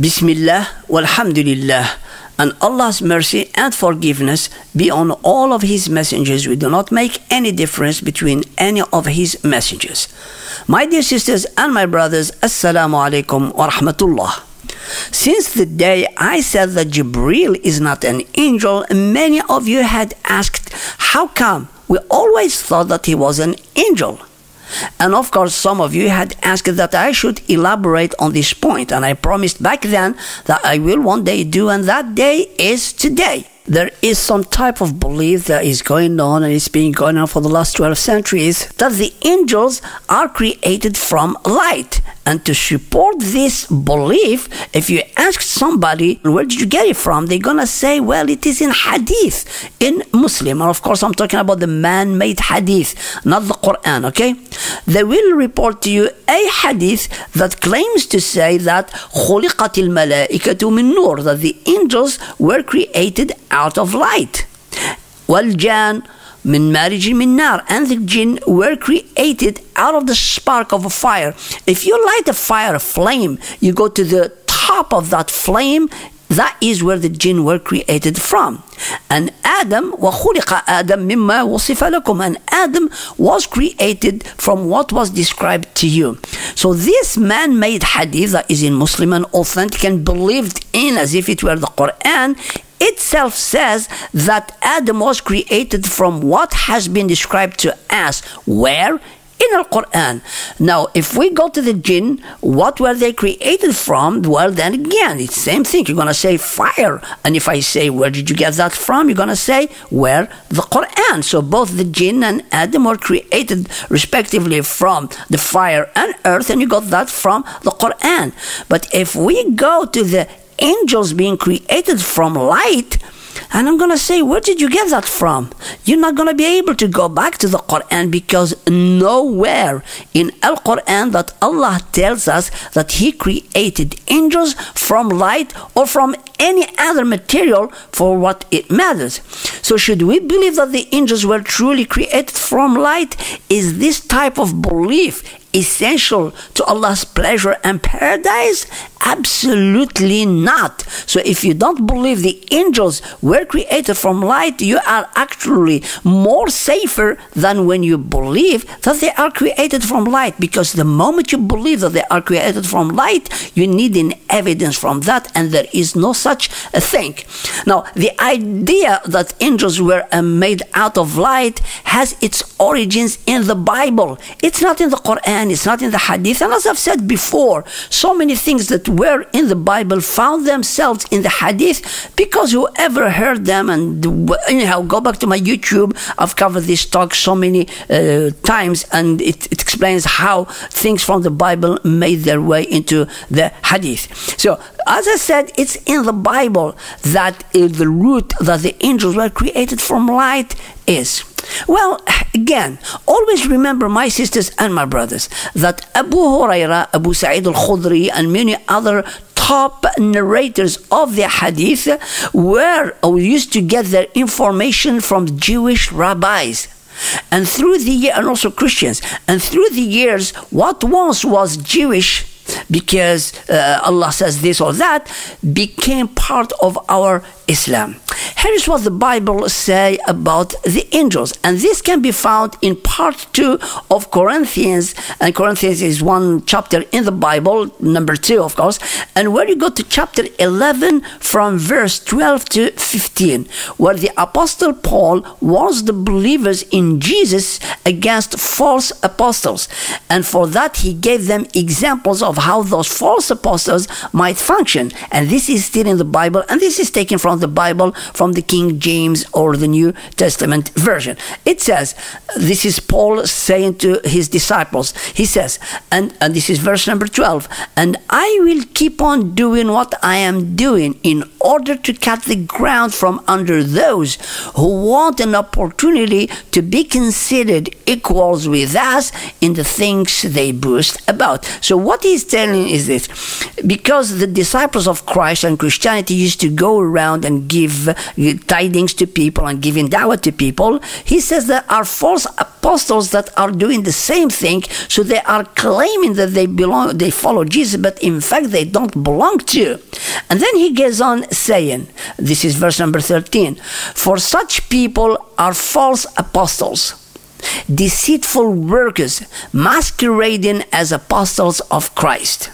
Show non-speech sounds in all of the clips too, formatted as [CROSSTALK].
Bismillah walhamdulillah. And Allah's mercy and forgiveness be on all of His messengers. We do not make any difference between any of His messengers. My dear sisters and my brothers, Assalamu alaikum wa rahmatullah. Since the day I said that Jibril is not an angel, many of you had asked, How come? We always thought that he was an angel. And of course, some of you had asked that I should elaborate on this point, and I promised back then that I will one day do, and that day is today There is some type of belief that is going on, and it's been going on for the last 12 centuries, that the angels are created from light. And to support this belief, if you ask somebody, where did you get it from? They're gonna say, well, it is in hadith, in Muslim. And of course, I'm talking about the man made hadith, not the Quran, okay? They will report to you a hadith that claims to say that خُلِقَتِ الْمَلَائِكَةُ مِن نُور, that the angels were created out of light. والجان من مارج من نار and the jinn were created out of the spark of a fire if you light a fire a flame you go to the top of that flame that is where the jinn were created from and Adam وخلق آدم مما وصف لكم and Adam was created from what was described to you so this man-made hadith that is in Muslim and authentic and believed in as if it were the Quran itself says that Adam was created from what has been described to us. Where? In the Quran. Now, if we go to the jinn, what were they created from? Well, then again, it's the same thing. You're going to say fire. And if I say, where did you get that from? You're going to say, where? The Quran. So both the jinn and Adam were created respectively from the fire and earth, and you got that from the Quran. But if we go to the angels being created from light. And I'm going to say, where did you get that from? You're not going to be able to go back to the Quran because nowhere in Al Quran that Allah tells us that He created angels from light or from any other material for what it matters. So, should we believe that the angels were truly created from light? Is this type of belief essential to Allah's pleasure and paradise? Absolutely not. So if you don't believe the angels were created from light, you are actually more safer than when you believe that they are created from light. Because the moment you believe that they are created from light, you need an evidence from that, and there is no such a thing. Now, the idea that angels were uh, made out of light has its origins in the Bible. It's not in the Quran, it's not in the Hadith. And as I've said before, so many things that were in the Bible found themselves in the Hadith because whoever heard them, and anyhow, go back to my YouTube, I've covered this talk so many uh, times, and it, it explains how things from the Bible made their way into the Hadith. So, as I said, it's in the Bible that uh, the root that the angels were created from light is. Well, again, always remember, my sisters and my brothers, that Abu Huraira, Abu Sa'id al Khudri, and many other top narrators of the hadith were or used to get their information from Jewish rabbis. And through the year, and also Christians, and through the years, what once was Jewish because uh, Allah says this or that became part of our Islam. Here is what the Bible say about the angels, and this can be found in part two of Corinthians, and Corinthians is one chapter in the Bible, number two, of course, and where you go to chapter 11 from verse 12 to 15, where the Apostle Paul warns the believers in Jesus against false apostles, and for that he gave them examples of how those false apostles might function, and this is still in the Bible, and this is taken from the Bible from the King James or the New Testament version. It says, this is Paul saying to his disciples, he says, and, and this is verse number 12, and I will keep on doing what I am doing in order to cut the ground from under those who want an opportunity to be considered equals with us in the things they boast about. So, what he's telling is this because the disciples of Christ and Christianity used to go around and give uh, tidings to people and giving dawah to people, he says there are false apostles that are doing the same thing. So they are claiming that they belong, they follow Jesus, but in fact they don't belong to. And then he goes on saying, this is verse number 13, for such people are false apostles deceitful workers masquerading as apostles of Christ.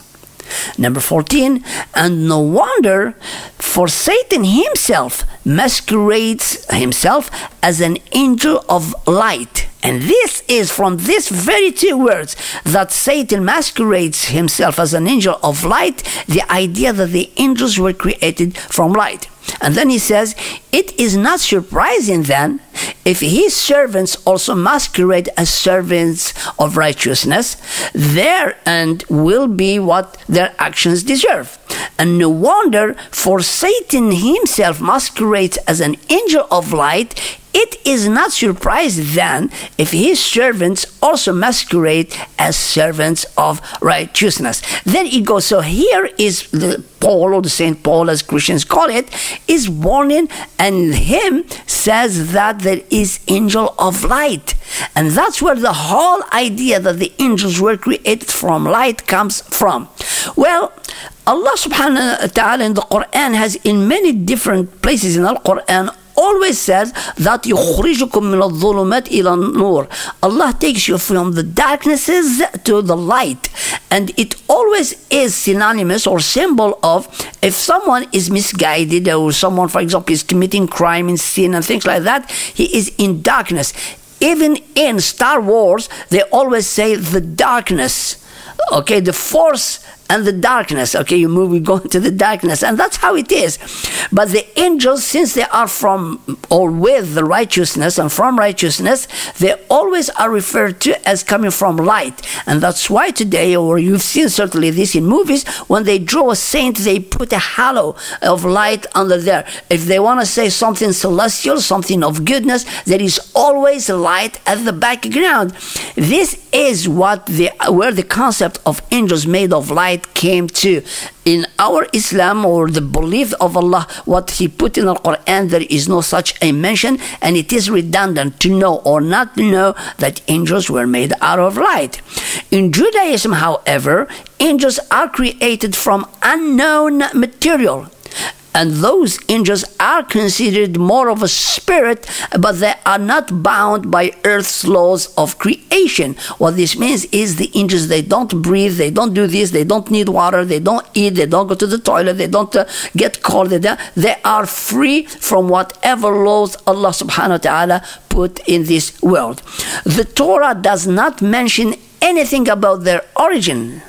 Number 14, and no wonder, for Satan himself masquerades himself as an angel of light. And this is from these very two words that Satan masquerades himself as an angel of light, the idea that the angels were created from light. And then he says, It is not surprising then if his servants also masquerade as servants of righteousness, their end will be what their actions deserve. And no wonder, for Satan himself masquerades as an angel of light, it is not surprise then if his servants also masquerade as servants of righteousness. Then it goes, so here is the Paul or the Saint Paul as Christians call it, is warning and him says that there is angel of light. And that's where the whole idea that the angels were created from light comes from. Well, Allah subhanahu wa ta'ala in the Quran has in many different places in the Quran always says that يخرجكم من الظلمات إلى النور. Allah takes you from the darknesses to the light. And it always is synonymous or symbol of if someone is misguided or someone, for example, is committing crime and sin and things like that, he is in darkness. Even in Star Wars, they always say the darkness. Okay, the force and the darkness. Okay, you move, we go [LAUGHS] into the darkness, and that's how it is. But the angels, since they are from or with the righteousness and from righteousness, they always are referred to as coming from light. And that's why today, or you've seen certainly this in movies, when they draw a saint, they put a halo of light under there. If they want to say something celestial, something of goodness, there is always light at the background. This is what the where the concept of angels made of light came to. In our Islam or the belief of Allah, what He put in the Quran, there is no such a mention, and it is redundant to know or not to know that angels were made out of light. In Judaism, however, angels are created from unknown material and those angels are considered more of a spirit, but they are not bound by earth's laws of creation. What this means is the angels, they don't breathe, they don't do this, they don't need water, they don't eat, they don't go to the toilet, they don't uh, get cold, they, they are free from whatever laws Allah subhanahu wa ta'ala put in this world. The Torah does not mention anything about their origin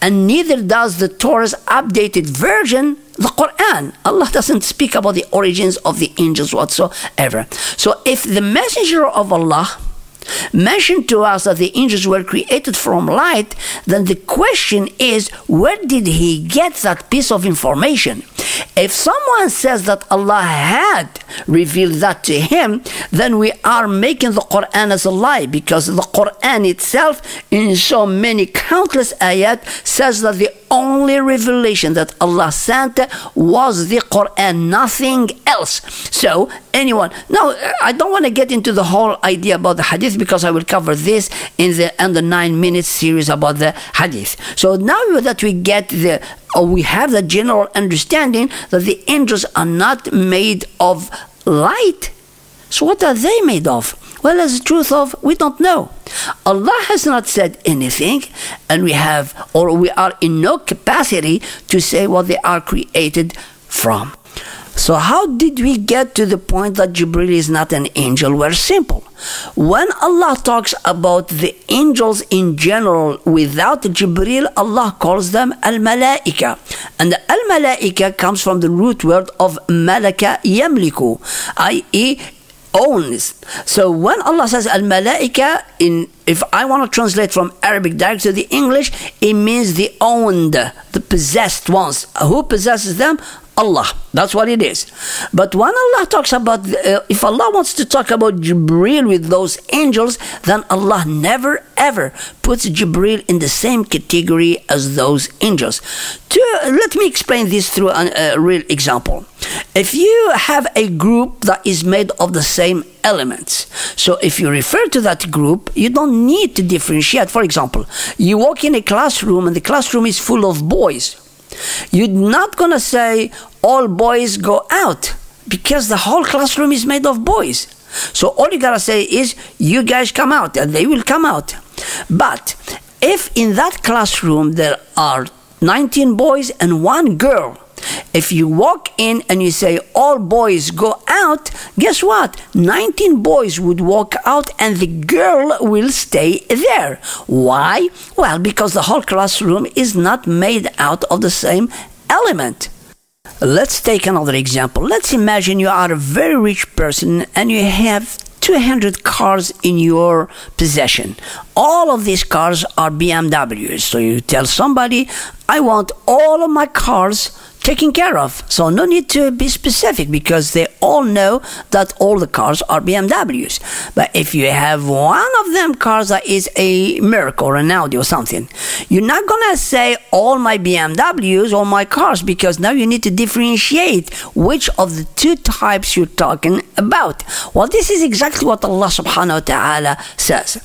and neither does the Torah's updated version, the Quran. Allah doesn't speak about the origins of the angels whatsoever. So if the messenger of Allah mentioned to us that the angels were created from light, then the question is where did he get that piece of information? If someone says that Allah had revealed that to him, then we are making the Quran as a lie because the Quran itself, in so many countless ayat, says that the only revelation that Allah sent was the Quran, nothing else. So, anyone, now I don't want to get into the whole idea about the hadith because I will cover this in the under nine minute series about the hadith. So now that we get the or we have the general understanding that the angels are not made of light. So what are they made of? Well, as the truth of, we don't know. Allah has not said anything, and we have, or we are in no capacity to say what they are created from. So, how did we get to the point that Jibril is not an angel? We're simple. When Allah talks about the angels in general without Jibril, Allah calls them Al Malaika. And Al Malaika comes from the root word of Malaka Yamliku, i.e., owns. So when Allah says al malaika in if I want to translate from Arabic direct to the English, it means the owned, the possessed ones. Who possesses them? Allah. That's what it is. But when Allah talks about, uh, if Allah wants to talk about Jibril with those angels, then Allah never ever puts Jibril in the same category as those angels. To, let me explain this through a, a real example. if you have a group that is made of the same elements, so if you refer to that group, you don't need to differentiate. For example, you walk in a classroom and the classroom is full of boys. You're not going to say all boys go out because the whole classroom is made of boys. So all you gotta say is, you guys come out, and they will come out. But if in that classroom there are 19 boys and one girl, if you walk in and you say all boys go out, guess what? 19 boys would walk out and the girl will stay there. Why? Well, because the whole classroom is not made out of the same element. Let's take another example. Let's imagine you are a very rich person and you have 200 cars in your possession. All of these cars are BMWs. So you tell somebody, I want all of my cars taken care of. So no need to be specific because they all know that all the cars are BMWs. But if you have one of them cars that is a Merc or an Audi or something, you're not gonna say all my BMWs or my cars because now you need to differentiate which of the two types you're talking about. Well, this is exactly what Allah subhanahu wa ta'ala says.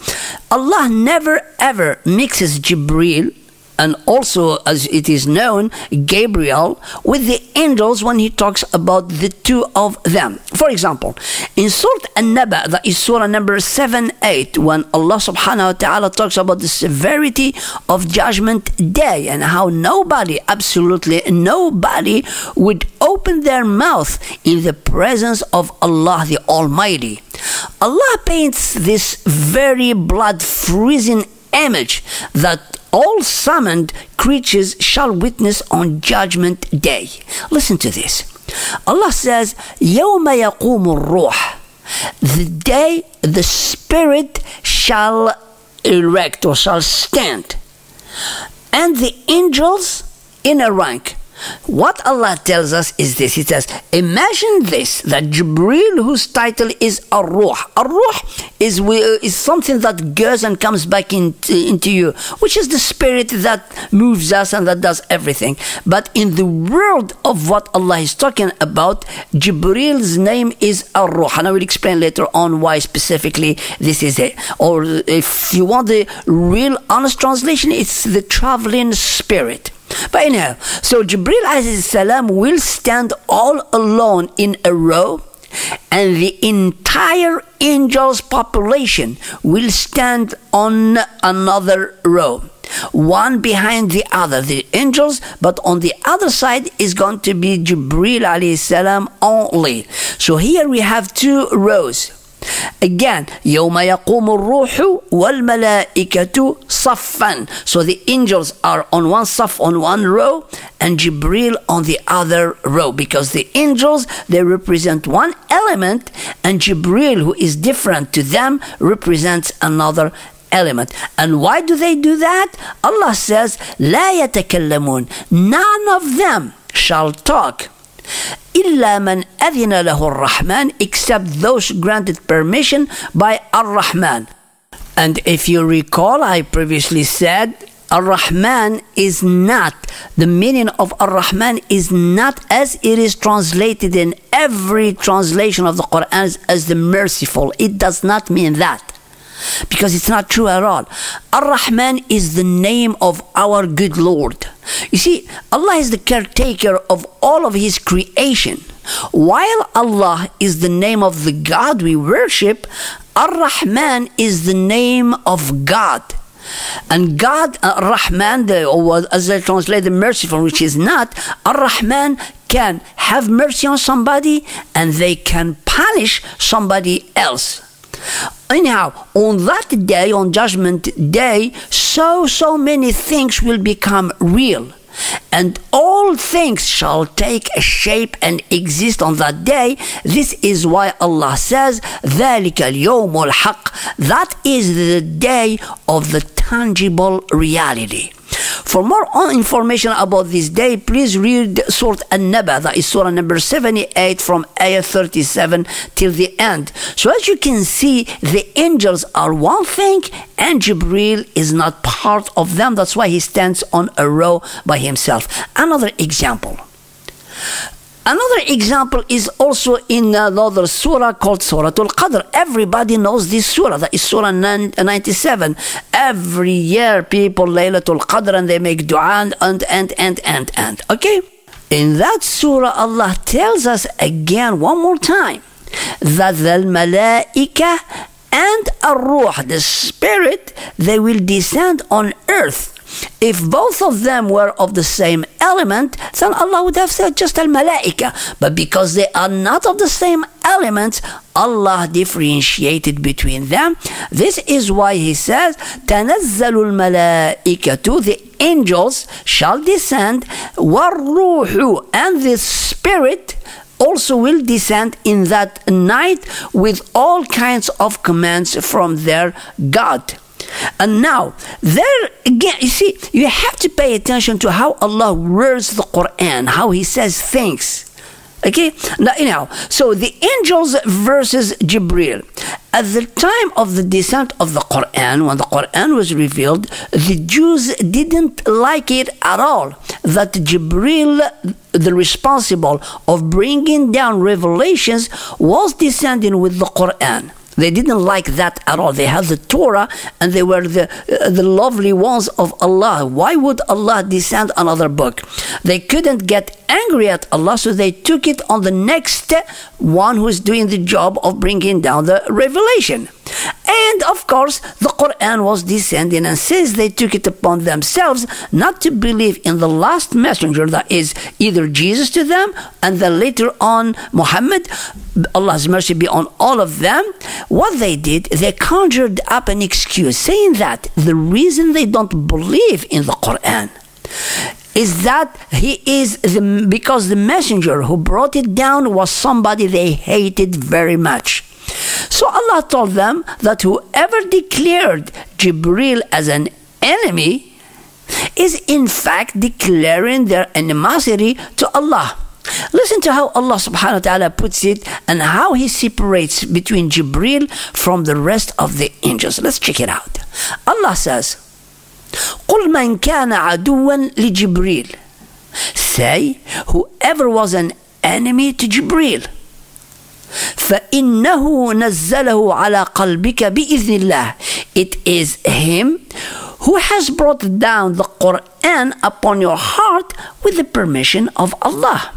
Allah never ever mixes Jibril and also, as it is known, Gabriel with the angels when he talks about the two of them. For example, in Surah An-Naba, that is Surah number 7 8, when Allah subhanahu wa ta'ala talks about the severity of Judgment Day and how nobody, absolutely nobody, would open their mouth in the presence of Allah the Almighty. Allah paints this very blood freezing image that all summoned creatures shall witness on judgment day. Listen to this. Allah says, يَوْمَ يَقُومُ الرُّوحِ The day the spirit shall erect or shall stand. And the angels in a rank what Allah tells us is this He says, Imagine this that Jibril, whose title is Ar Ruh, Ar Ruh is, uh, is something that goes and comes back into, uh, into you, which is the spirit that moves us and that does everything. But in the world of what Allah is talking about, Jibril's name is Ar Ruh. And I will explain later on why specifically this is it. Or if you want the real honest translation, it's the traveling spirit. But anyhow, so Jibril salam will stand all alone in a row and the entire angels population will stand on another row. One behind the other the angels but on the other side is going to be jibril alayhi salam only. So here we have two rows Again, يوم يقوم الروح والملائكة صفا. So the angels are on one saf, on one row, and Jibril on the other row. Because the angels, they represent one element, and Jibril, who is different to them, represents another element. And why do they do that? Allah says, لا يتكلمون. None of them shall talk. إلا من أذن له الرحمن except those granted permission by Ar-Rahman. And if you recall, I previously said Ar-Rahman is not, the meaning of Ar-Rahman is not as it is translated in every translation of the Quran as, as the merciful. It does not mean that because it's not true at all. Ar Rahman is the name of our good Lord. You see, Allah is the caretaker of all of His creation. While Allah is the name of the God we worship, Ar Rahman is the name of God. And God, Ar Rahman, or as I translate the merciful, which is not, Ar Rahman can have mercy on somebody and they can punish somebody else. Anyhow, on that day, on Judgment Day, so, so many things will become real. And all things shall take a shape and exist on that day. This is why Allah says, ذَلِكَ الْيَوْمُ الْحَقِّ That is the day of the tangible reality. For more information about this day, please read Surah An-Naba, that is Surah number 78 from ayah 37 till the end. So as you can see, the angels are one thing and Jibril is not part of them. That's why he stands on a row by himself. Another example. Another example is also in another surah called Surah Al-Qadr. Everybody knows this surah. That is Surah uh, 97. Every year people Laylatul Qadr and they make dua and, and, and, and, and, and. Okay? In that surah, Allah tells us again one more time that the malaika and ar-ruh, the spirit, they will descend on earth if both of them were of the same element, then Allah would have said just al malaika. But because they are not of the same element, Allah differentiated between them. This is why He says, تَنَزَّلُ الْمَلَائِكَةُ The angels shall descend, وَالرُّوحُ And the spirit also will descend in that night with all kinds of commands from their God. And now, there again, you see, you have to pay attention to how Allah words the Quran, how He says things. Okay, now, anyhow, so the angels versus Jibril. At the time of the descent of the Quran, when the Quran was revealed, the Jews didn't like it at all that Jibril, the responsible of bringing down revelations, was descending with the Quran. They didn't like that at all. They had the Torah and they were the, uh, the lovely ones of Allah. Why would Allah descend another book? They couldn't get angry at Allah, so they took it on the next one who is doing the job of bringing down the revelation. And of course, the Quran was descending, and since they took it upon themselves not to believe in the last messenger, that is either Jesus to them, and then later on Muhammad, Allah's mercy be on all of them, what they did, they conjured up an excuse saying that the reason they don't believe in the Quran is that he is the, because the messenger who brought it down was somebody they hated very much. So Allah told them that whoever declared Jibril as an enemy is in fact declaring their animosity to Allah. Listen to how Allah subhanahu wa ta'ala puts it and how he separates between Jibril from the rest of the angels. Let's check it out. Allah says, قل من كان عدوا لجبريل Say, whoever was an enemy to Jibril فإنه نزله على قلبك بإذن الله It is him who has brought down the Quran upon your heart with the permission of Allah.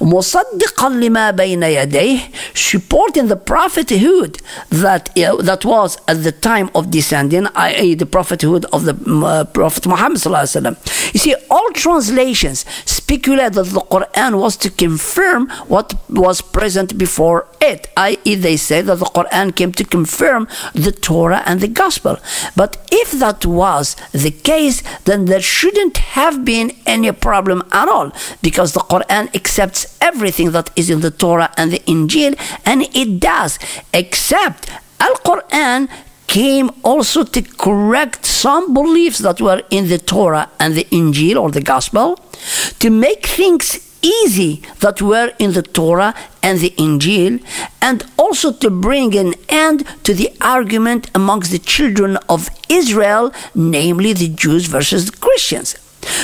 مصدقا لما بين يديه supporting the prophethood that uh, that was at the time of descending i.e. the prophethood of the uh, prophet Muhammad you see all translations speculate that the Quran was to confirm what was present before it i.e. they say that the Quran came to confirm the Torah and the Gospel but if that was the case then there shouldn't have been any problem at all because the Quran accepts everything that is in the Torah and the Injil, and it does, except Al Quran came also to correct some beliefs that were in the Torah and the Injil or the Gospel, to make things easy that were in the Torah and the Injil, and also to bring an end to the argument amongst the children of Israel, namely the Jews versus the Christians.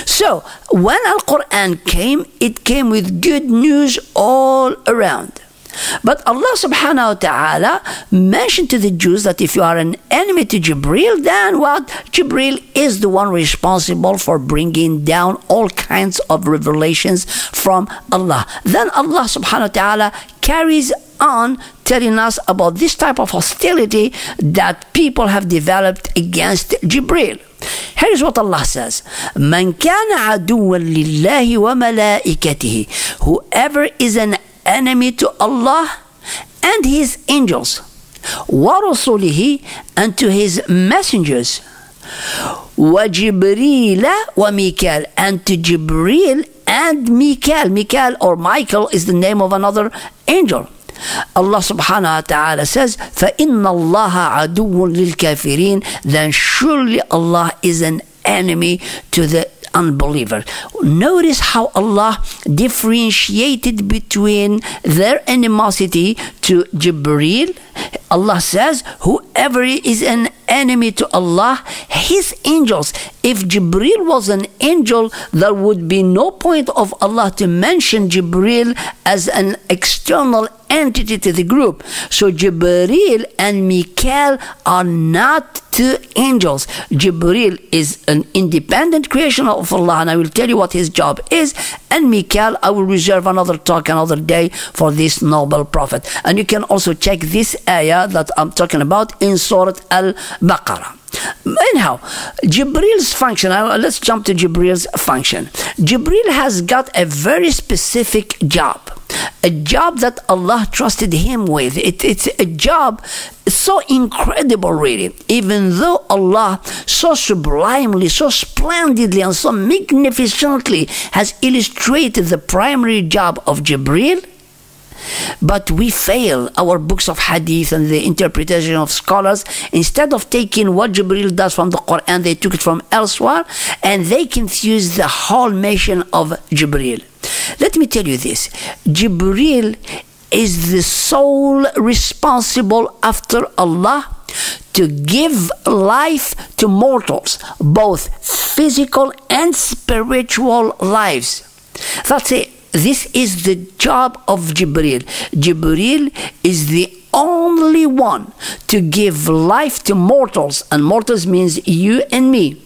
So, when Al Quran came, it came with good news all around. But Allah subhanahu wa ta'ala mentioned to the Jews that if you are an enemy to Jibril, then what? Jibril is the one responsible for bringing down all kinds of revelations from Allah. Then Allah subhanahu wa ta'ala carries on telling us about this type of hostility that people have developed against Jibril. Here's what Allah says من كان عدوا لله وملائكته Whoever is an enemy to Allah and His angels ورسله and to His messengers وجبريل وميكال and to Jibril and Mikael. Mikael or Michael is the name of another angel. Subhanahu wa ta'ala says, فَإِنَّ اللَّهَ عَدُوٌ لِلْكَافِرِينَ Then surely Allah is an enemy to the unbeliever. Notice how Allah differentiated between their animosity to Jibril. Allah says, whoever is an enemy to Allah, his angels. If Jibril was an angel, there would be no point of Allah to mention Jibril as an external entity to the group. So Jibril and Mikael are not two angels. Jibril is an independent creation of Allah, and I will tell you what his job is. And Mikael, I will reserve another talk another day for this noble prophet. And you can also check this ayah that I'm talking about in Surah Al Baqarah. Anyhow, Jibril's function, uh, let's jump to Jibril's function. Jibril has got a very specific job a job that Allah trusted him with. It, it's a job so incredible, really. Even though Allah so sublimely, so splendidly, and so magnificently has illustrated the primary job of Jibril, but we fail our books of hadith and the interpretation of scholars. Instead of taking what Jibril does from the Quran, they took it from elsewhere and they confuse the whole mission of Jibril. Let me tell you this Jibril is the sole responsible after Allah to give life to mortals, both physical and spiritual lives. That's it. This is the job of Jibril. Jibril is the only one to give life to mortals, and mortals means you and me.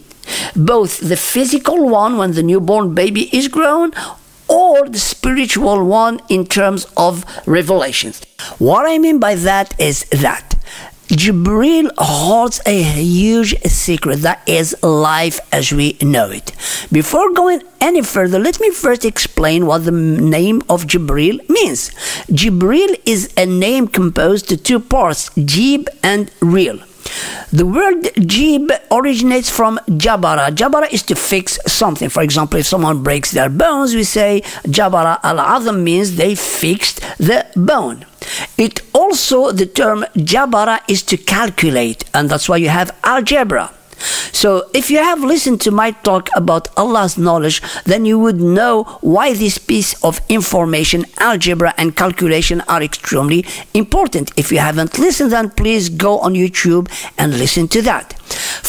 Both the physical one when the newborn baby is grown, or the spiritual one in terms of revelations. What I mean by that is that Jibril holds a huge secret that is life as we know it. Before going any further, let me first explain what the name of Jibril means. Jibril is a name composed of two parts, Jib and Real. The word jib originates from jabara. Jabara is to fix something. For example, if someone breaks their bones, we say jabara al-azam means they fixed the bone. It also, the term jabara is to calculate, and that's why you have algebra. So, if you have listened to my talk about Allah's knowledge, then you would know why this piece of information, algebra and calculation, are extremely important. If you haven't listened, then please go on YouTube and listen to that.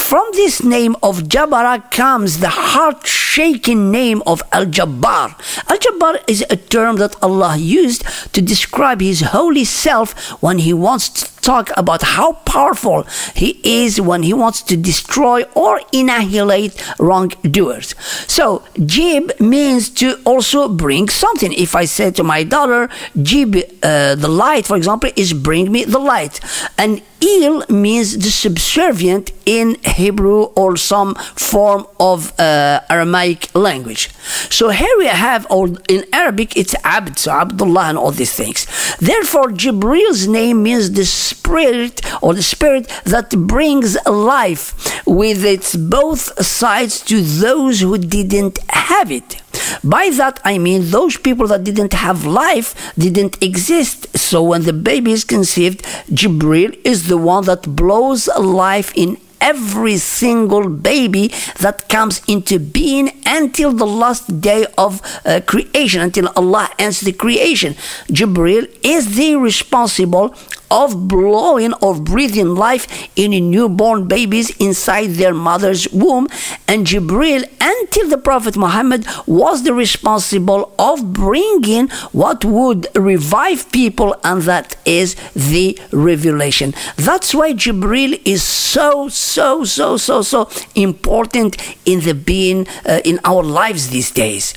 From this name of Jabara comes the heart shaking name of Al Jabbar. Al Jabbar is a term that Allah used to describe His holy self when He wants to talk about how powerful He is when He wants to destroy or annihilate wrongdoers. So, Jib means to also bring something. If I say to my daughter, Jib, uh, the light, for example, is bring me the light. And Il means the subservient in Hebrew or some form of uh, Aramaic language. So here we have, or in Arabic, it's Abd, so Abdullah and all these things. Therefore, Jibril's name means the spirit or the spirit that brings life with its both sides to those who didn't have it. By that I mean those people that didn't have life didn't exist. So when the baby is conceived, Jibril is the one that blows life in every single baby that comes into being until the last day of uh, creation, until Allah ends the creation. Jibril is the responsible of blowing or breathing life in newborn babies inside their mother's womb. And Jibril, until the Prophet Muhammad, was the responsible of bringing what would revive people, and that is the revelation. That's why Jibril is so, so, so, so, so important in the being uh, in our lives these days.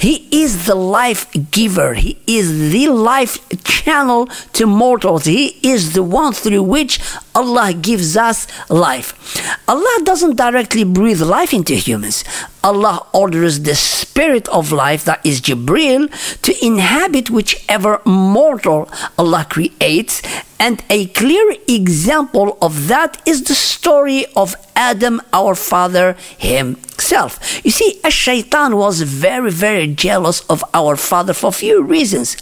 He is the life giver. He is the life channel to mortals. He is the one through which Allah gives us life. Allah doesn't directly breathe life into humans. Allah orders the spirit of life, that is Jibril, to inhabit whichever mortal Allah creates. And a clear example of that is the story of Adam, our father himself. You see, a shaitan was very, very jealous of our father for a few reasons.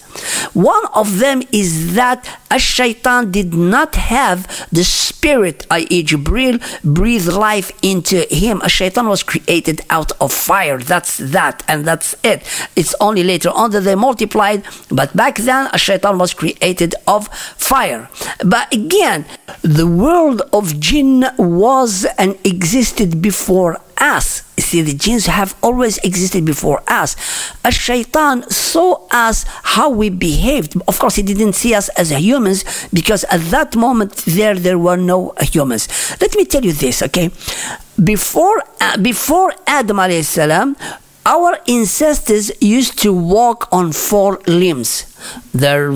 One of them is that a shaitan did not have the spirit, i.e., Jibril, breathe life into him. A shaitan was created out of fire. That's that, and that's it. It's only later on that they multiplied, but back then a shaitan was created of fire. But again, the world of jinn was and existed before us. See, the jinns have always existed before us. A shaitan saw us how we behaved. Of course, he didn't see us as humans because at that moment there there were no humans. Let me tell you this, okay? Before uh, before Adam alayhi salam, our ancestors used to walk on four limbs their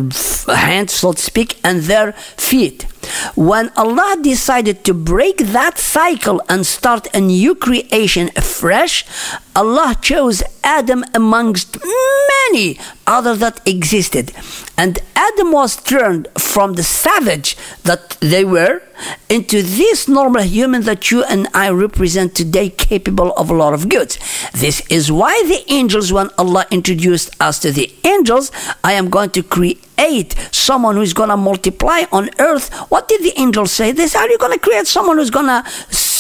hands, so to speak, and their feet. When Allah decided to break that cycle and start a new creation afresh, Allah chose Adam amongst many other that existed. And Adam was turned from the savage that they were into this normal human that you and I represent today, capable of a lot of goods. This is why the angels, when Allah introduced us to the angels, I am going to create someone who's going to multiply on earth. What did the angels say? They said, Are you going to create someone who's going to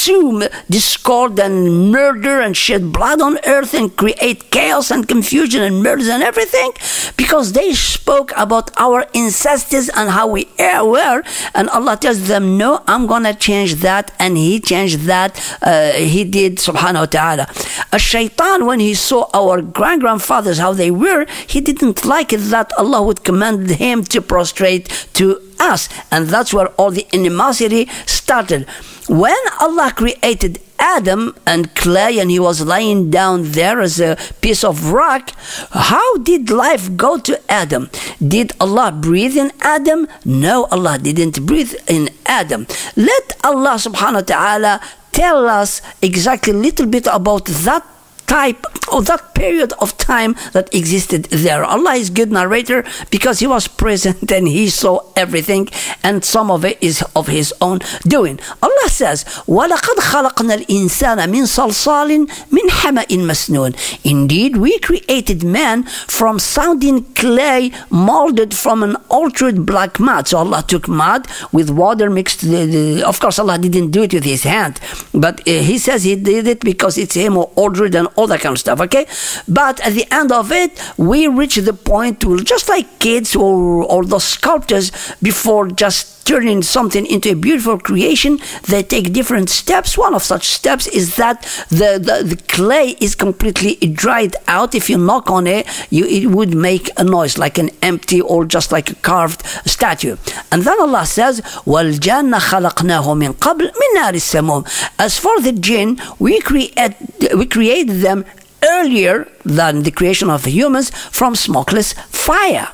consume discord and murder and shed blood on earth and create chaos and confusion and murders and everything? Because they spoke about our ancestors and how we were and Allah tells them no I'm gonna change that and he changed that uh, he did subhanahu wa ta'ala. A shaitan when he saw our grand grandfathers how they were he didn't like it that Allah would command him to prostrate to us and that's where all the animosity started when Allah created Adam and clay and he was lying down there as a piece of rock, how did life go to Adam? Did Allah breathe in Adam? No, Allah didn't breathe in Adam. Let Allah subhanahu wa ta'ala tell us exactly a little bit about that type or that period of time that existed there. Allah is good narrator because he was present and [LAUGHS] he saw everything and some of it is of his own doing. Allah says, وَلَقَدْ خَلَقْنَا الْإِنسَانَ مِنْ صَلْصَالٍ مِنْ حَمَإٍ مَسْنُونٍ Indeed, we created man from sounding clay molded from an altered black mud. So Allah took mud with water mixed. The, the, of course, Allah didn't do it with his hand, but uh, he says he did it because it's him who ordered and all that kind of stuff, okay? But at the end of it, we reach the point where just like kids or, or the sculptors before just turning something into a beautiful creation, they take different steps. One of such steps is that the, the, the clay is completely dried out. If you knock on it, you, it would make a noise like an empty or just like a carved statue. And then Allah says, وَالْجَنَّ خَلَقْنَاهُ مِنْ قَبْلِ مِنْ نَارِ السَّمُومِ As for the jinn, we, create, we created them earlier than the creation of humans from smokeless fire.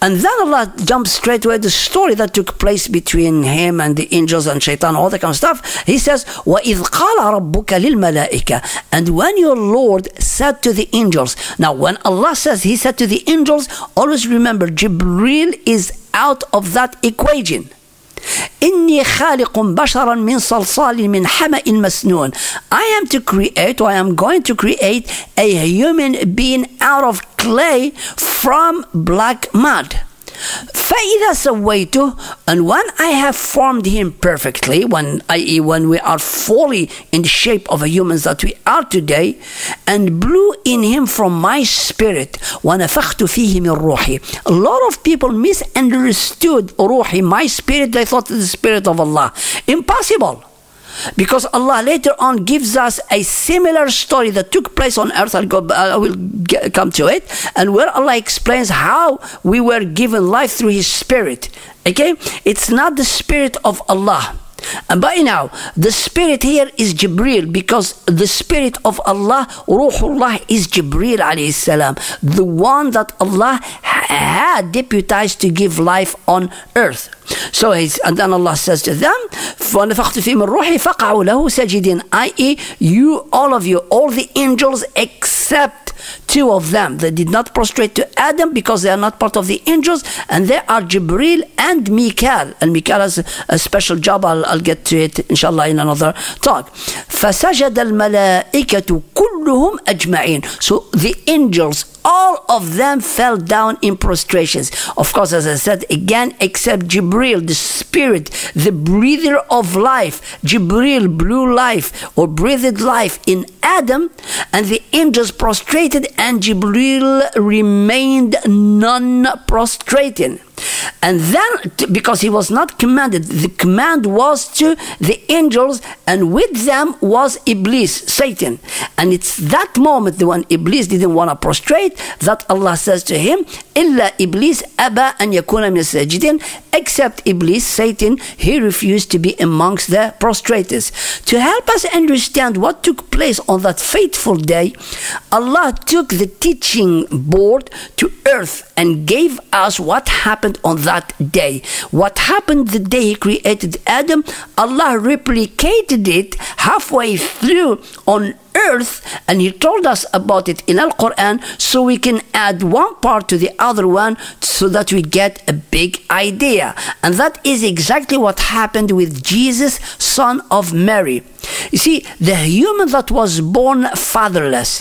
And then Allah jumps straight away the story that took place between him and the angels and shaitan, all that kind of stuff. He says, وَإِذْ قَالَ رَبُّكَ لِلْمَلَائِكَ And when your Lord said to the angels, now when Allah says He said to the angels, always remember Jibril is out of that equation. إني خالق بشرا من صلصال من حمأ مسنون I am to create or I am going to create a human being out of clay from black mud فإذا سويته and when I have formed him perfectly when i.e. when we are fully in the shape of a humans that we are today and blew in him from my spirit ونفخت فيه من روحي a lot of people misunderstood روحي my spirit they thought the spirit of Allah impossible because Allah later on gives us a similar story that took place on earth. I'll go, uh, I will get, come to it, and where Allah explains how we were given life through His Spirit. Okay, it's not the Spirit of Allah. And by now, the spirit here is Jibril because the spirit of Allah, Ruhullah, is Jibril alayhi salam, the one that Allah had deputized to give life on earth. So he's, and then Allah says to them, فَنَفَخْتُ فِي مِنْ رُوحِ فَقَعُوا لَهُ سَجِدِينَ i.e. you, all of you, all the angels except two of them they did not prostrate to Adam because they are not part of the angels and they are Jibril and Mikael and Mikael has a special job I'll, I'll get to it inshallah in another talk فسجد الملائكة كلهم أجمعين so the angels all of them fell down in prostrations. Of course, as I said again, except Jibril, the spirit, the breather of life. Jibril blew life or breathed life in Adam, and the angels prostrated, and Jibril remained non prostrating. And then, because he was not commanded, the command was to the angels, and with them was Iblis, Satan. And it's that moment, the one Iblis didn't want to prostrate, that Allah says to him, إلا إبليس أبى أن يكون من الساجدين except Iblis, Satan, he refused to be amongst the prostrators. To help us understand what took place on that fateful day, Allah took the teaching board to earth and gave us what happened on that day. What happened the day He created Adam, Allah replicated it halfway through on earth and he told us about it in Al Quran so we can add one part to the other one so that we get a big idea. And that is exactly what happened with Jesus, son of Mary. You see, the human that was born fatherless,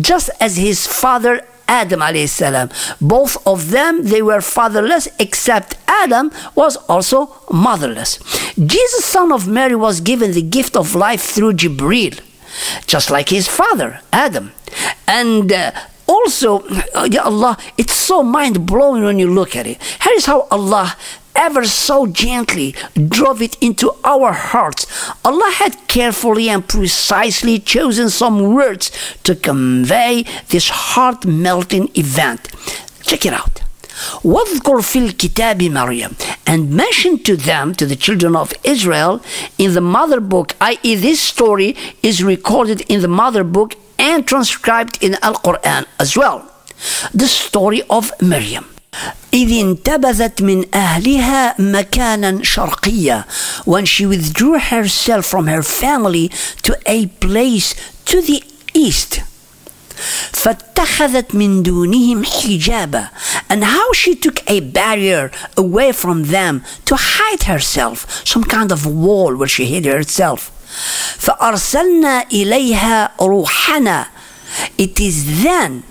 just as his father Adam alayhi. Both of them they were fatherless except Adam was also motherless. Jesus son of Mary was given the gift of life through Jibril just like his father, Adam. And uh, also, uh, Allah, it's so mind blowing when you look at it. Here is how Allah ever so gently drove it into our hearts. Allah had carefully and precisely chosen some words to convey this heart melting event. Check it out. واذكر في الكتاب مريم and mention to them to the children of Israel in the mother book i.e. this story is recorded in the mother book and transcribed in Al-Quran as well the story of Miriam إذ انتبذت من أهلها مكانا شرقيا when she withdrew herself from her family to a place to the east فاتخذت من دونهم حجابا and how she took a barrier away from them to hide herself some kind of wall where she hid herself فأرسلنا إليها روحنا it is then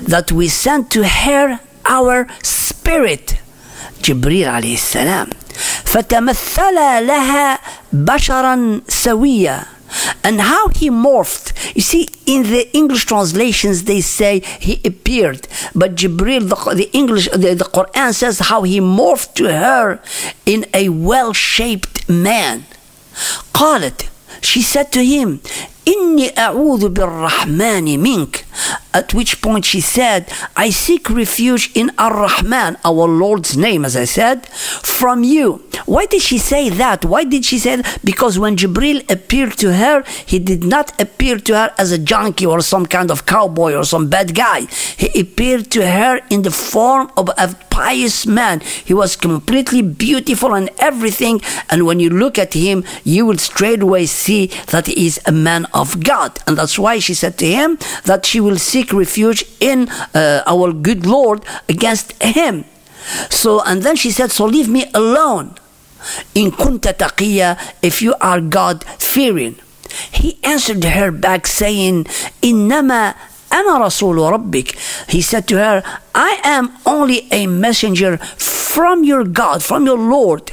that we sent to her our spirit جبريل عليه السلام فتمثل لها بشرا سويا and how he morphed. You see, in the English translations, they say he appeared, but Jibril, the, the English, the, the Quran says how he morphed to her in a well-shaped man. قالت, she said to him, Inni a'udhu birrahmani mink. At which point she said, I seek refuge in Ar-Rahman, our Lord's name, as I said, from you. Why did she say that? Why did she say that? Because when Jibril appeared to her, he did not appear to her as a junkie or some kind of cowboy or some bad guy. He appeared to her in the form of a pious man. He was completely beautiful and everything. And when you look at him, you will straightway see that he is a man of God. And that's why she said to him that she will seek refuge in uh, our good Lord against him. So, and then she said, So leave me alone. In kunta taqiyya, if you are God fearing. He answered her back saying, Innama أنا رسول ربك. He said to her, I am only a messenger from your God, from your Lord.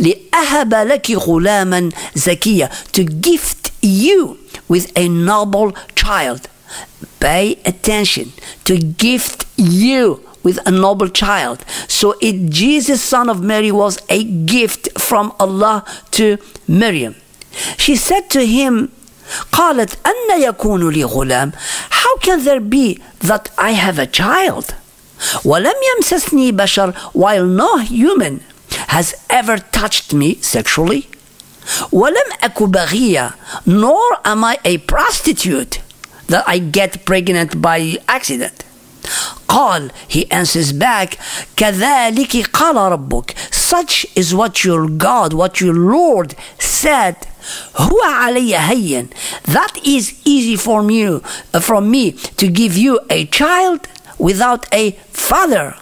لأهب لك غلاما زكيا to gift you with a noble child. Pay attention to gift you with a noble child. So it, Jesus, son of Mary, was a gift from Allah to Miriam. She said to him, قالت أن يكون لي غلام How can there be that I have a child? ولم يمسسني بشر while no human has ever touched me sexually. ولم أك بغية nor am I a prostitute that I get pregnant by accident. قال he answers back كذلك قال ربك such is what your God what your Lord said هو علي هين that is easy from you from me to give you a child without a father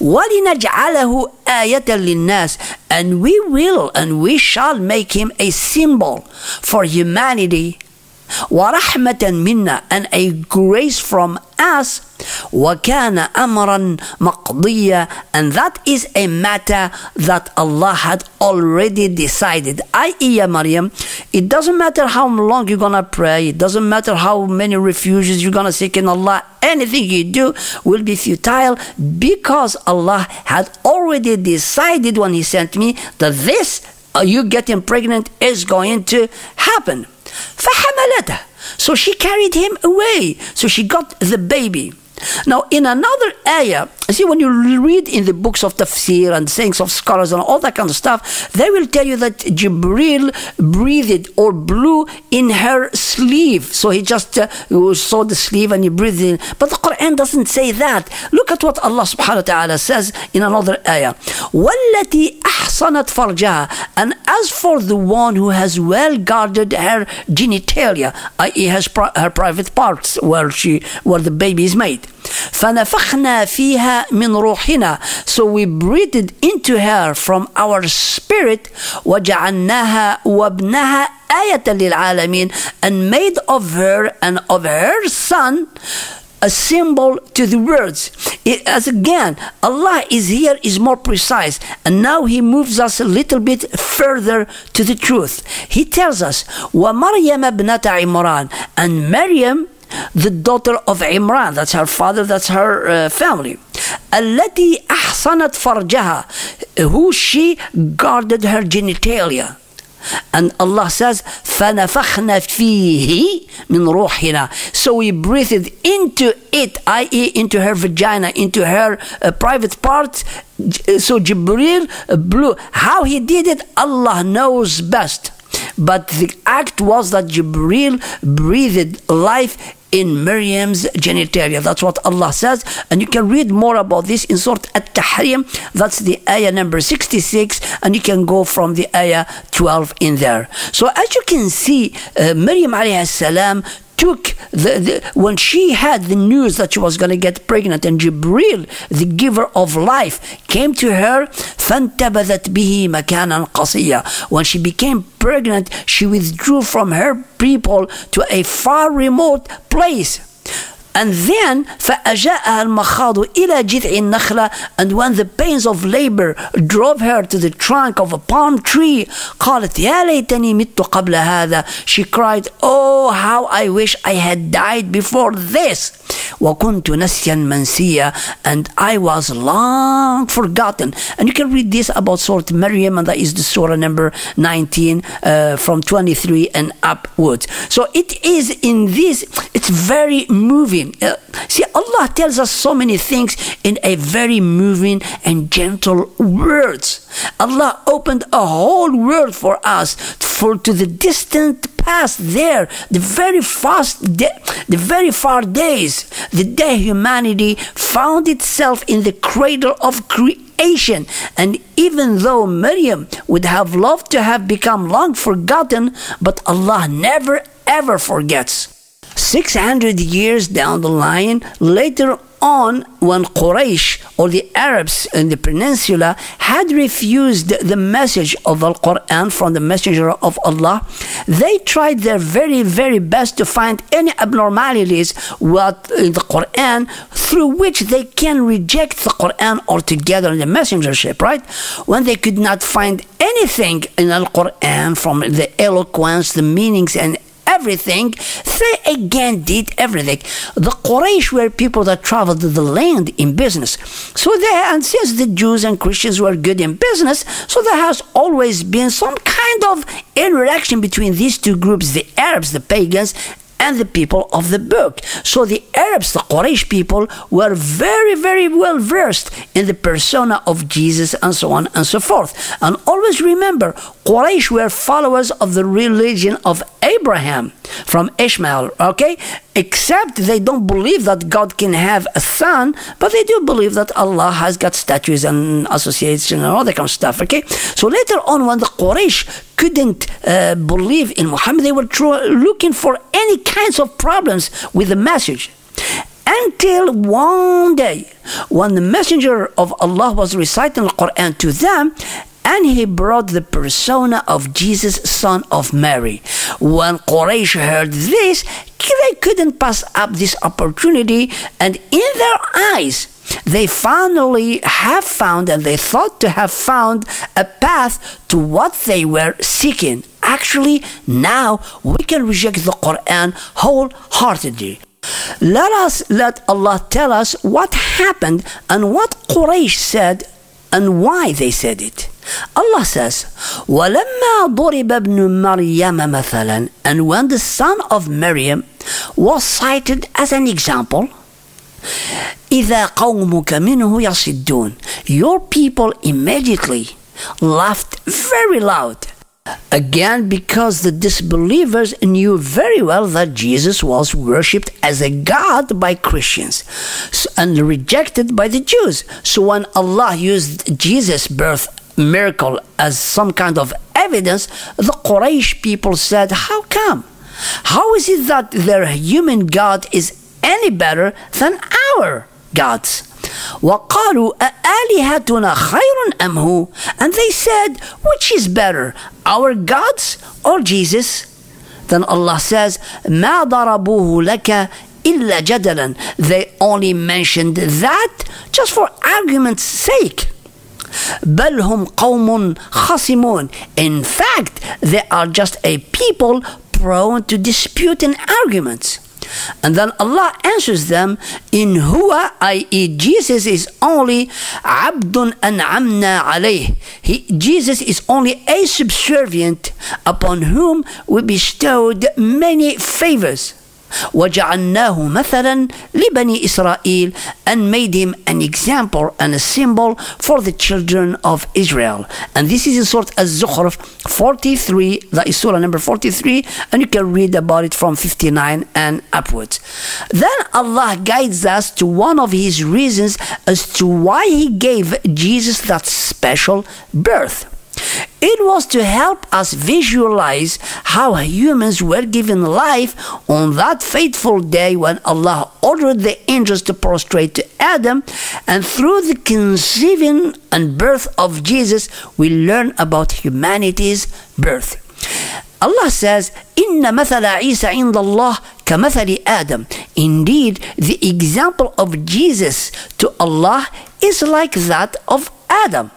ولنجعله آية للناس and we will and we shall make him a symbol for humanity ورحمة منا and a grace from us وكان أمرا مقضيا and that is a matter that Allah had already decided i.e. يا مريم it doesn't matter how long you're gonna pray it doesn't matter how many refuges you're gonna seek in Allah anything you do will be futile because Allah had already decided when he sent me that this uh, you getting pregnant is going to happen فحملته so she carried him away so she got the baby now, in another ayah, see, when you read in the books of tafsir and sayings of scholars and all that kind of stuff, they will tell you that Jibril breathed or blew in her sleeve. So he just uh, saw the sleeve and he breathed in. But the Quran doesn't say that. Look at what Allah subhanahu wa ta'ala says in another ayah. وَالَّتِي أَحْصَنَتْ فَرْجَهَا And as for the one who has well guarded her genitalia, i.e. Has her private parts where she where the baby is made. فنفخنا فيها من روحنا so we breathed into her from our spirit وجعلناها وابنها آية للعالمين and made of her and of her son a symbol to the words. It, as again, Allah is here is more precise, and now He moves us a little bit further to the truth. He tells us, وَمَرْيَمَ ابْنَةَ عِمْرَانَ and Maryam the daughter of Imran, that's her father, that's her uh, family. التي أحصنت فرجها, who she guarded her genitalia. And Allah says, فَنَفَخْنَا فِيهِ مِنْ رُوحِنَا So we breathed into it, i.e. into her vagina, into her uh, private parts. So Jibril blew. How he did it, Allah knows best. But the act was that Jibril breathed life in Miriam's genitalia. That's what Allah says. And you can read more about this in Surah At-Tahrim. That's the ayah number 66. And you can go from the ayah 12 in there. So as you can see, uh, Maryam alayhi salam took the, the, when she had the news that she was going to get pregnant and Jibril the giver of life came to her فانتبذت به مكانا قصيا when she became pregnant she withdrew from her people to a far remote place and then فأجاءها المخاض إلى جذع النخلة and when the pains of labor drove her to the trunk of a palm tree قالت يا ليتني مت قبل هذا she cried oh how I wish I had died before this وكنت نسيا منسيا and I was long forgotten and you can read this about Surah Maryam and that is the Surah number 19 uh, from 23 and upwards so it is in this it's very moving uh, see, Allah tells us so many things in a very moving and gentle words. Allah opened a whole world for us for to the distant past there, the very fast, the very far days, the day humanity found itself in the cradle of creation. And even though Miriam would have loved to have become long forgotten, but Allah never ever forgets. 600 years down the line, later on, when Quraysh or the Arabs in the peninsula had refused the message of the Quran from the Messenger of Allah, they tried their very, very best to find any abnormalities what in the Quran through which they can reject the Quran altogether in the messengership, right? When they could not find anything in the Quran from the eloquence, the meanings, and everything, they again did everything. The Quraysh were people that traveled the land in business. So they, and since the Jews and Christians were good in business, so there has always been some kind of interaction between these two groups, the Arabs, the pagans, and the people of the book. So the Arabs, the Quraysh people, were very, very well versed in the persona of Jesus and so on and so forth. And always remember, Quraysh were followers of the religion of Abraham. from Ishmael, okay? Except they don't believe that God can have a son, but they do believe that Allah has got statues and association and all that kind of stuff, okay? So later on, when the Quraysh couldn't uh, believe in Muhammad, they were looking for any kinds of problems with the message. Until one day, when the messenger of Allah was reciting the Quran to them, and he brought the persona of Jesus, son of Mary. When Quraysh heard this, they couldn't pass up this opportunity, and in their eyes, they finally have found and they thought to have found a path to what they were seeking. Actually, now we can reject the Quran wholeheartedly. Let us let Allah tell us what happened and what Quraysh said and why they said it. Allah says, وَلَمَّا ضُرِبَ ابْنُ مَرْيَمَ مَثَلًا And when the son of Maryam was cited as an example, إِذَا قَوْمُكَ مِنْهُ يَصِدُّونَ Your people immediately laughed very loud. Again, because the disbelievers knew very well that Jesus was worshipped as a god by Christians and rejected by the Jews. So when Allah used Jesus' birth miracle as some kind of evidence, the Quraysh people said, How come? How is it that their human God is any better than our gods? وقالوا أآلهتنا خير أم هو and they said which is better our gods or Jesus then Allah says ما ضربوه لك إلا جدلا they only mentioned that just for argument's sake بل هم قوم خصمون in fact they are just a people prone to dispute and arguments and then Allah answers them in huwa, i.e., Jesus is only abdun an'amna alayh. He, Jesus is only a subservient upon whom we bestowed many favors. وجعلناه مثلا لبني إسرائيل and made him an example and a symbol for the children of Israel. And this is in Surah Az-Zukhruf 43, that is Surah number 43, and you can read about it from 59 and upwards. Then Allah guides us to one of his reasons as to why he gave Jesus that special birth. It was to help us visualize how humans were given life on that fateful day when Allah ordered the angels to prostrate to Adam, and through the conceiving and birth of Jesus, we learn about humanity's birth. Allah says, Inna mathala Isa indallah kamathali Adam. Indeed, the example of Jesus to Allah is like that of Adam.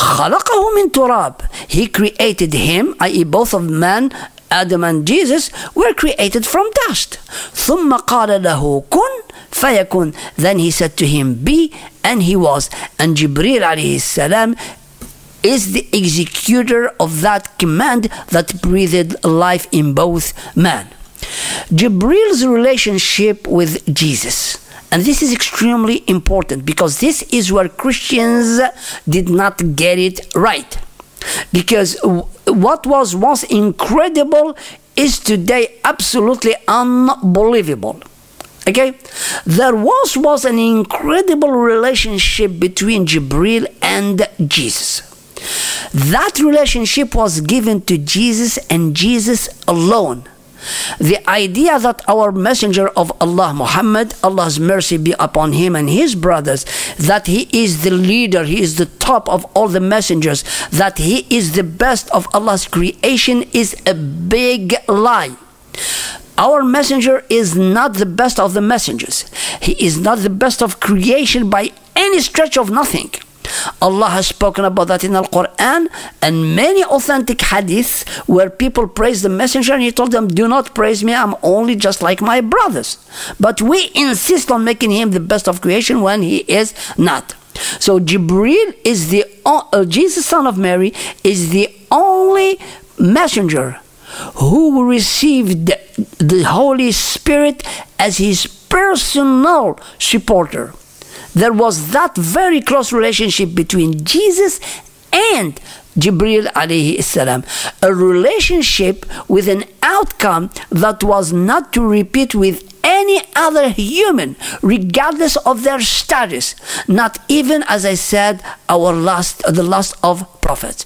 خلقه من تراب he created him i.e. both of man Adam and Jesus were created from dust ثم قال له كن فيكن then he said to him be and he was and Jibril عليه السلام is the executor of that command that breathed life in both man Jibril's relationship with Jesus and this is extremely important because this is where Christians did not get it right. Because what was once incredible is today absolutely unbelievable. Okay? There once was an incredible relationship between Jibril and Jesus. That relationship was given to Jesus and Jesus alone. The idea that our messenger of Allah, Muhammad, Allah's mercy be upon him and his brothers, that he is the leader, he is the top of all the messengers, that he is the best of Allah's creation is a big lie. Our messenger is not the best of the messengers. He is not the best of creation by any stretch of nothing. Allah has spoken about that in the Quran and many authentic hadiths where people praise the messenger and he told them, Do not praise me, I'm only just like my brothers. But we insist on making him the best of creation when he is not. So Jibril is the uh, Jesus, son of Mary, is the only messenger who received the Holy Spirit as his personal supporter there was that very close relationship between Jesus and Jibril alayhi salam. A relationship with an outcome that was not to repeat with any other human, regardless of their status, not even, as I said, our last, the last of prophets.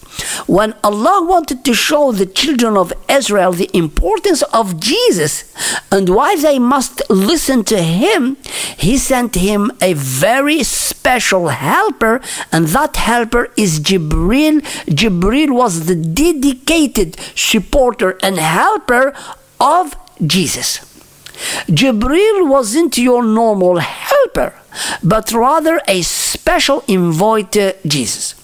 When Allah wanted to show the children of Israel the importance of Jesus and why they must listen to him, he sent him a very special helper, and that helper is Jibril. Jibril was the dedicated supporter and helper of Jesus. Jibril wasn't your normal helper, but rather a special envoy to Jesus.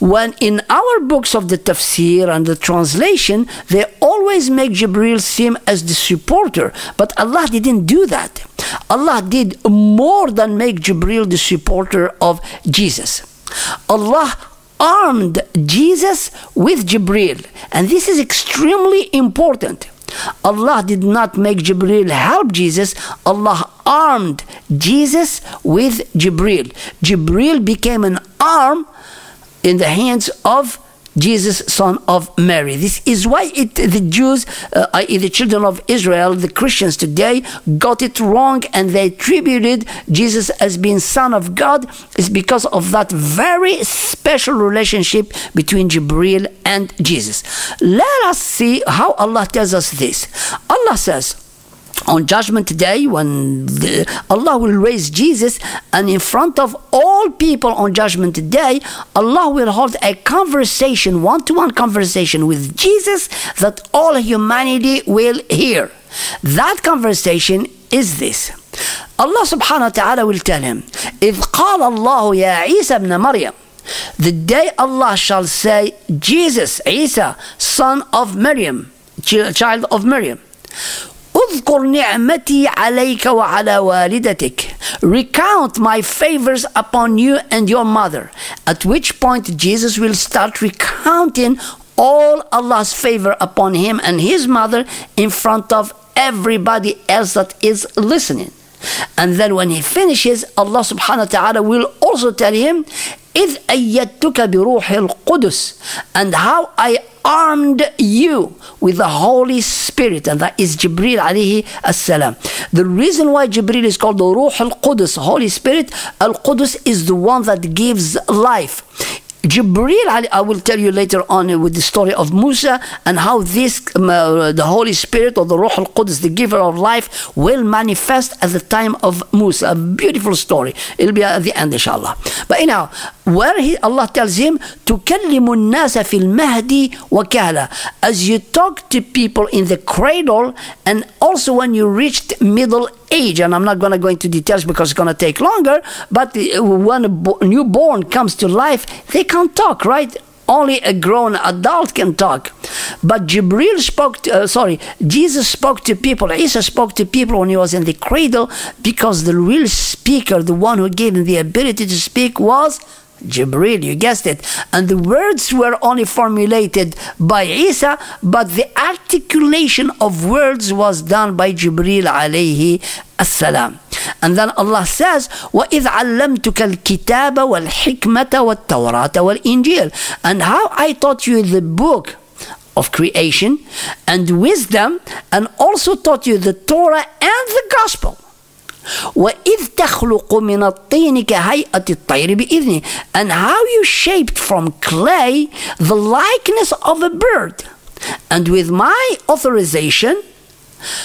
When in our books of the tafsir and the translation, they always make Jibril seem as the supporter, but Allah didn't do that. Allah did more than make Jibril the supporter of Jesus. Allah armed Jesus with Jibril, and this is extremely important. Allah did not make Jibril help Jesus, Allah armed Jesus with Jibril. Jibril became an arm in the hands of Jesus, son of Mary. This is why it, the Jews, uh, i.e., the children of Israel, the Christians today, got it wrong and they attributed Jesus as being son of God. Is because of that very special relationship between Jibril and Jesus. Let us see how Allah tells us this. Allah says, on judgment day when the, Allah will raise Jesus and in front of all people on judgment day Allah will hold a conversation one-to-one conversation with Jesus that all humanity will hear that conversation is this Allah subhanahu wa ta'ala will tell him إذ قال الله يا عيسى ابن مريم the day Allah shall say Jesus Isa son of Maryam child of Maryam اذكر نعمتي عليك وعلى والدتك recount my favors upon you and your mother at which point Jesus will start recounting all Allah's favor upon him and his mother in front of everybody else that is listening and then when he finishes Allah subhanahu wa ta'ala will also tell him إذ أيدتك بروح القدس and how I armed you with the Holy Spirit, and that is Jibril alayhi as-salam. The reason why Jibril is called the Ruh al-Qudus, Holy Spirit, al-Qudus is the one that gives life. Jibril, I will tell you later on with the story of Musa and how this, um, uh, the Holy Spirit or the Ruh al Qudus, the giver of life, will manifest at the time of Musa. A beautiful story. It'll be at the end, inshallah. But anyhow, where he, Allah tells him, تُكَلِّمُ النَّاسَ فِي الْمَهْدِ وَكَهْلًا As you talk to people in the cradle and also when you reached middle age, and I'm not going to go into details because it's going to take longer, but when a newborn comes to life, they can't talk, right? Only a grown adult can talk. But Jibril spoke, to, uh, sorry, Jesus spoke to people, Isa spoke to people when he was in the cradle because the real speaker, the one who gave him the ability to speak, was Jibril, you guessed it. And the words were only formulated by Isa, but the articulation of words was done by Jibril alayhi السلام and then Allah says وَإِذْ عَلَّمْتُكَ الْكِتَابَ وَالْحِكْمَةَ وَالتَّوْرَاةَ وَالْإِنْجِيلَ and how I taught you the book of creation and wisdom and also taught you the Torah and the gospel وإذ تخلق من الطين كهيئة الطير بإذنه and how you shaped from clay the likeness of a bird and with my authorization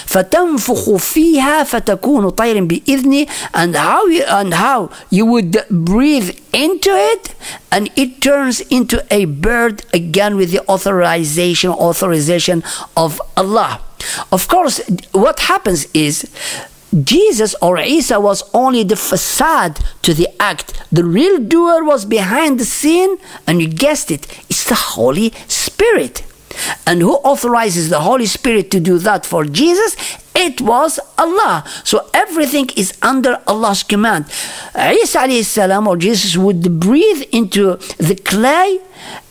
فتنفخ فيها فتكون طير بإذني and how you, and how you would breathe into it and it turns into a bird again with the authorization authorization of Allah of course what happens is Jesus or Isa was only the facade to the act. The real doer was behind the scene, and you guessed it, it's the Holy Spirit. And who authorizes the Holy Spirit to do that for Jesus? It was Allah. So everything is under Allah's command. Isa salam or Jesus would breathe into the clay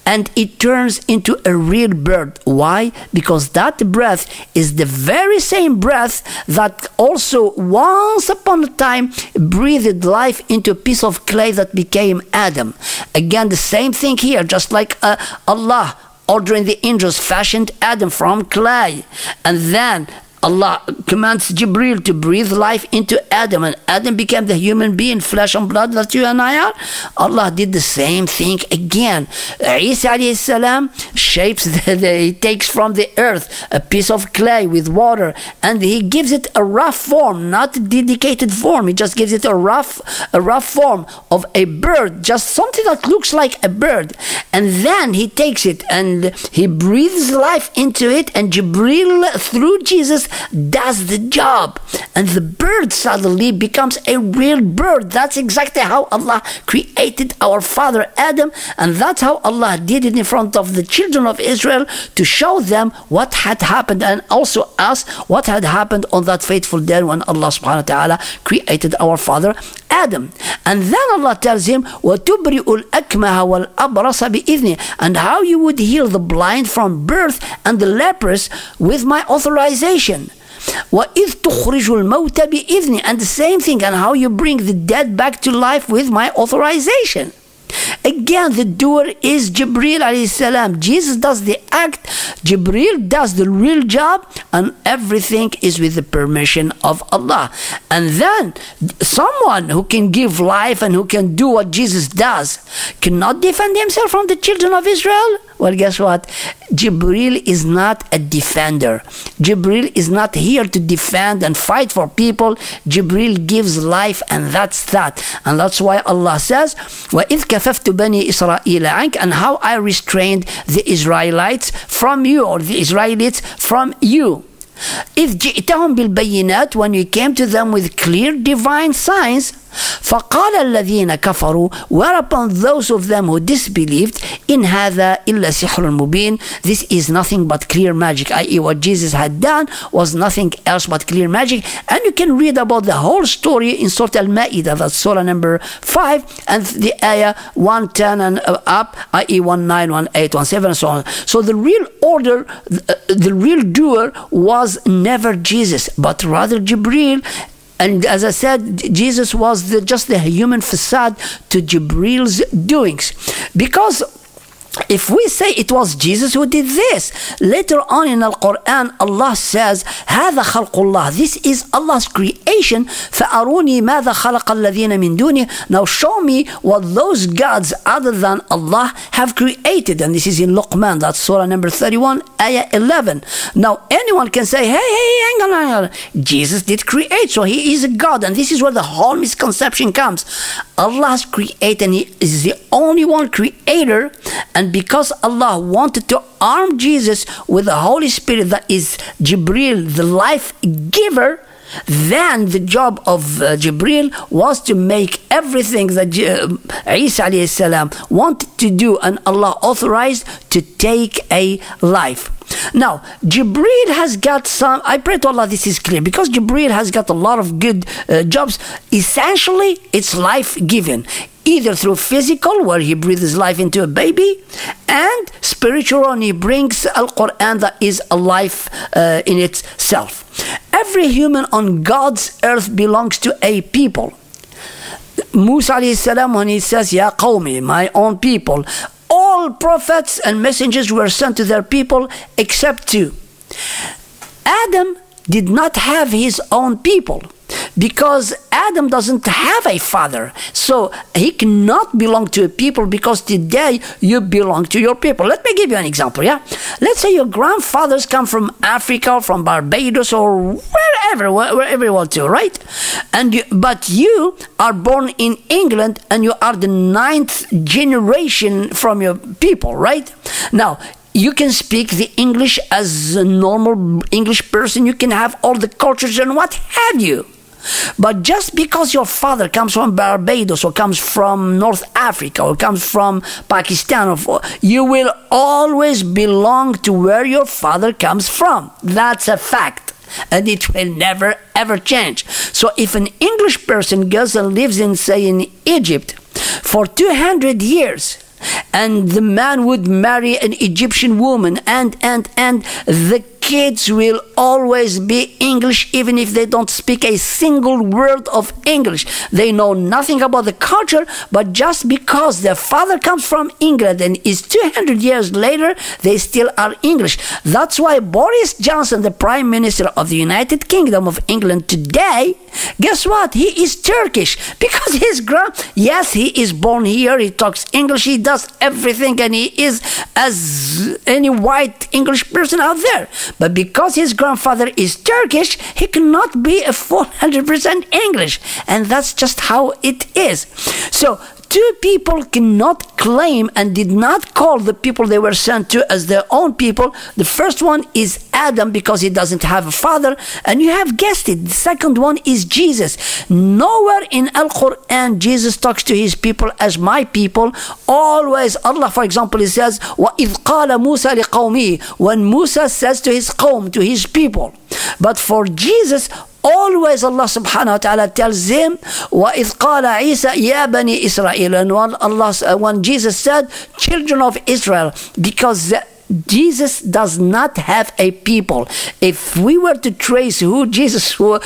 and it turns into a real bird. Why? Because that breath is the very same breath that also once upon a time breathed life into a piece of clay that became Adam. Again, the same thing here, just like uh, Allah ordering the angels fashioned Adam from clay and then Allah commands Jibril to breathe life into Adam, and Adam became the human being, flesh and blood that you and I are. Allah did the same thing again. Isa salam shapes, [LAUGHS] the, the, he takes from the earth a piece of clay with water, and he gives it a rough form, not a dedicated form. He just gives it a rough, a rough form of a bird, just something that looks like a bird. And then he takes it and he breathes life into it, and Jibril through Jesus does the job and the bird suddenly becomes a real bird that's exactly how allah created our father adam and that's how allah did it in front of the children of israel to show them what had happened and also us what had happened on that fateful day when allah subhanahu wa ta'ala created our father adam and then allah tells him وَتُبْرِئُ الْأَكْمَهَ وَالْأَبْرَصَ بِإِذْنِ and how you would heal the blind from birth and the lepers with my authorization وَإِذْ تُخْرِجُ الْمَوْتَ بِإِذْنِ And the same thing, and how you bring the dead back to life with my authorization. Again, the doer is Jibril alayhi salam. Jesus does the act, Jibril does the real job, and everything is with the permission of Allah. And then someone who can give life and who can do what Jesus does cannot defend himself from the children of Israel. Well, guess what? Jibril is not a defender. Jibril is not here to defend and fight for people. Jibril gives life, and that's that. And that's why Allah says, وَإِذْ كَفَفْتُ بَنِي إِسْرَائِيلَ عَنْكَ And how I restrained the Israelites from you, or the Israelites from you. إذ جئتهم بالبينات when you came to them with clear divine signs فقال الذين كفروا whereupon those of them who disbelieved in هذا إلا سحر مبين this is nothing but clear magic i.e. what Jesus had done was nothing else but clear magic and you can read about the whole story in Surah Al-Ma'idah that's Surah number 5 and the ayah 110 and up i.e. 19, 18, 17 and so on so the real order the, the real doer was never Jesus but rather Jibril and as I said, Jesus was the, just the human facade to Jibril's doings. Because if we say it was Jesus who did this, later on in the Quran, Allah says, هذا خلق الله. This is Allah's creation. فأروني ماذا خلق الذين من دونه. Now show me what those gods other than Allah have created. And this is in Luqman, that's Surah number 31, Ayah 11. Now anyone can say, hey, hey, hang on, hang on. Jesus did create, so he is a God. And this is where the whole misconception comes. Allah has created and he is the only one creator. And because Allah wanted to arm Jesus with the Holy Spirit that is Jibril, the life giver, then the job of uh, Jibril was to make everything that uh, Isa salam wanted to do and Allah authorized to take a life. Now, Jibril has got some, I pray to Allah this is clear, because Jibril has got a lot of good uh, jobs. Essentially, it's life giving either through physical, where he breathes life into a baby, and spiritual, and he brings Al Quran that is a life uh, in itself. Every human on God's earth belongs to a people. Musa salam, when he says, Ya qawmi, my own people, all prophets and messengers were sent to their people except two. Adam did not have his own people because Adam doesn't have a father. So he cannot belong to a people because today you belong to your people. Let me give you an example, yeah? Let's say your grandfathers come from Africa, from Barbados, or wherever, wherever you want to, right? And you, but you are born in England and you are the ninth generation from your people, right? Now, you can speak the English as a normal English person. You can have all the cultures and what have you. But just because your father comes from Barbados or comes from North Africa or comes from Pakistan, or, you will always belong to where your father comes from. That's a fact. and it will never ever change. So if an English person goes and lives in, say, in Egypt for 200 years, and the man would marry an Egyptian woman, and and and the kids will always be English even if they don't speak a single word of English. They know nothing about the culture, but just because their father comes from England and is 200 years later, they still are English. That's why Boris Johnson, the Prime Minister of the United Kingdom of England today, guess what? He is Turkish because his grand, yes, he is born here, he talks English, he does everything, and he is as any white English person out there. But because his grandfather is Turkish, he cannot be a 400% English. And that's just how it is. So two people cannot claim and did not call the people they were sent to as their own people. The first one is Adam because he doesn't have a father, and you have guessed it. The second one is Jesus. Nowhere in Al Quran Jesus talks to his people as my people. Always, Allah, for example, he says, وَإِذْ قَالَ مُوسَى لِقَوْمِهِ When Musa says to his qawm, to his people. But for Jesus, always Allah subhanahu wa ta'ala tells him وَإِذْ قَالَ عِيسَى يَا بَنِي إِسْرَائِيلَ and when, Allah, when Jesus said children of Israel because Jesus does not have a people. If we were to trace who Jesus' uh,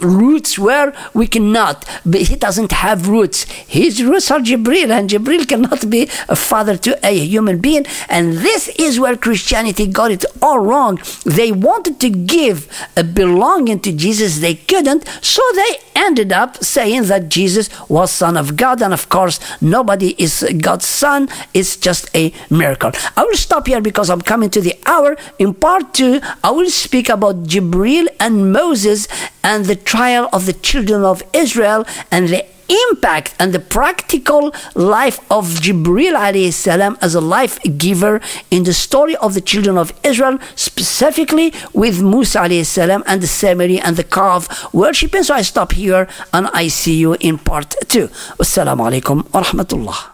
roots were, we cannot. But he doesn't have roots. His roots are Jibril, and Jibril cannot be a father to a human being. And this is where Christianity got it all wrong. They wanted to give a belonging to Jesus, they couldn't, so they ended up saying that Jesus was Son of God. And of course, nobody is God's Son, it's just a miracle. I will stop here because I'm coming to the hour. In part two, I will speak about Jibril and Moses and the trial of the children of Israel and the impact and the practical life of Jibril salam as a life giver in the story of the children of Israel, specifically with Musa salam and the Samiri and the calf worshipping. So I stop here and I see you in part two. Wassalamu alaikum wa rahmatullah.